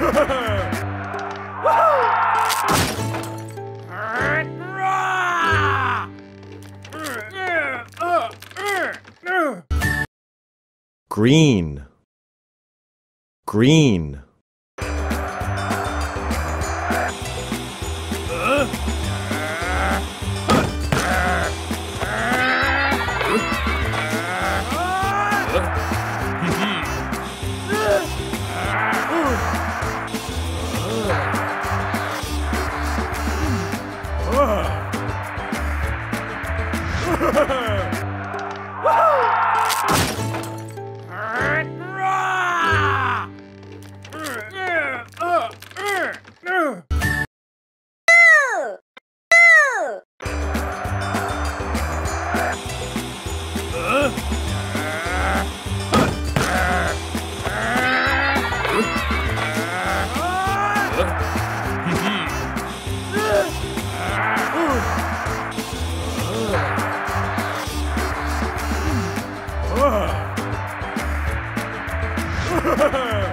Ha ha ha! Green green Woohoo! Ha ha ha!